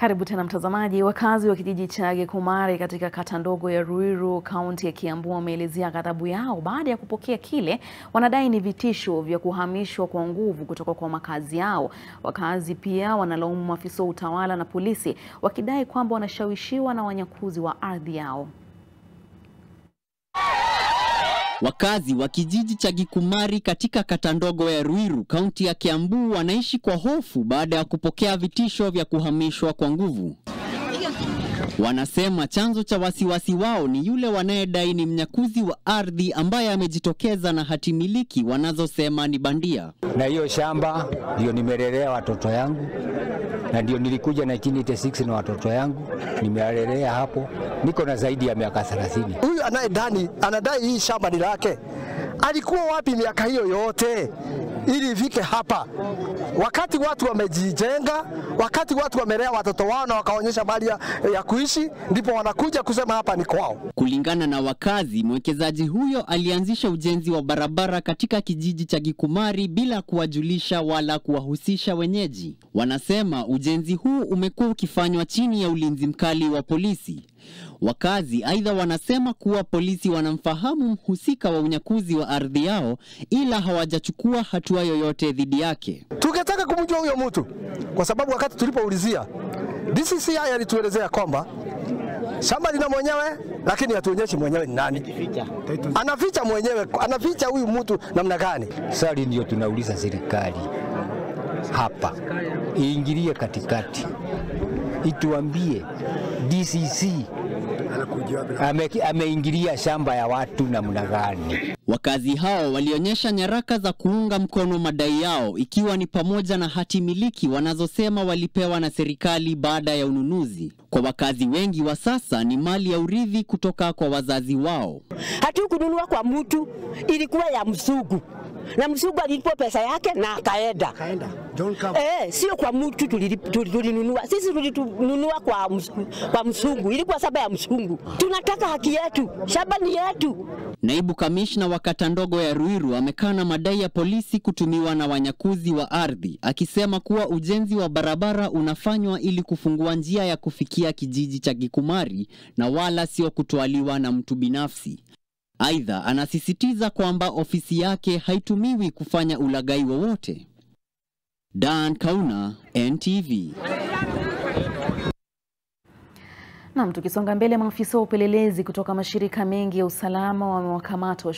Karibu tena mtazamaji. Wakazi wa kijiji cha Gekumari katika kata ndogo ya Ruiru, kaunti ya Kiambu wameelezea ghadhabu yao baada ya kupokea kile wanadai ni vitisho vya kuhamishwa kwa nguvu kutoka kwa makazi yao. Wakazi pia wanalaumu maafisa wa utawala na polisi wakidai kwamba wanashawishiwa na wanyakuzi wa ardhi yao. Wakazi wa kijiji cha Gikumari katika kata ndogo ya Ruiru, kaunti ya Kiambu wanaishi kwa hofu baada ya kupokea vitisho vya kuhamishwa kwa nguvu. Wanasema chanzo cha wasiwasi wao ni yule wanayedai ni mnyakuzi wa ardhi ambaye amejitokeza na hati miliki wanazosema ni bandia. Na hiyo shamba ndio nimelelea watoto yangu, na ndio nilikuja 1986 na watoto yangu nimealelea hapo, niko na zaidi ya miaka 30. Huyu anayedani anadai hii shamba ni lake, alikuwa wapi miaka hiyo yote ili ifike hapa? Wakati watu wamejijenga, wakati watu wamelea watoto wao na wakaonyesha mali ya, ya kuishi, ndipo wanakuja kusema hapa ni kwao. Kulingana na wakazi, mwekezaji huyo alianzisha ujenzi wa barabara katika kijiji cha Gikumari bila kuwajulisha wala kuwahusisha wenyeji. Wanasema ujenzi huu umekuwa ukifanywa chini ya ulinzi mkali wa polisi. Wakazi aidha wanasema kuwa polisi wanamfahamu mhusika wa unyakuzi wa ardhi yao ila hawajachukua hatua yoyote dhidi yake. Tungetaka kumjua huyo mtu, kwa sababu wakati tulipoulizia DCCI alituelezea kwamba shamba lina mwenyewe, lakini hatuonyeshi mwenyewe ni nani. Anaficha mwenyewe, anaficha huyu mtu namna gani? Swali ndio tunauliza serikali hapa iingilie katikati, ituambie DCC ameingilia ame, ameingilia shamba ya watu namna gani? Wakazi hao walionyesha nyaraka za kuunga mkono madai yao ikiwa ni pamoja na hati miliki wanazosema walipewa na serikali baada ya ununuzi. Kwa wakazi wengi wa sasa ni mali ya urithi kutoka kwa wazazi wao. Hatukununua kwa mtu, ilikuwa ya msugu na msugu alilipo pesa yake na akaenda. Eh, sio kwa mtu tulinunua. Sisi tulinunua kwa, ms kwa msungu, ilikuwa saba ya msungu. Tunataka haki yetu, shamba ni yetu. Naibu kamishna wa kata ndogo ya Ruiru amekana madai ya polisi kutumiwa na wanyakuzi wa ardhi, akisema kuwa ujenzi wa barabara unafanywa ili kufungua njia ya kufikia kijiji cha Gikumari na wala sio kutwaliwa na mtu binafsi. Aidha, anasisitiza kwamba ofisi yake haitumiwi kufanya ulaghai wowote. Dan Kauna, NTV. Nam, tukisonga mbele, maafisa wa upelelezi kutoka mashirika mengi ya usalama wamewakamata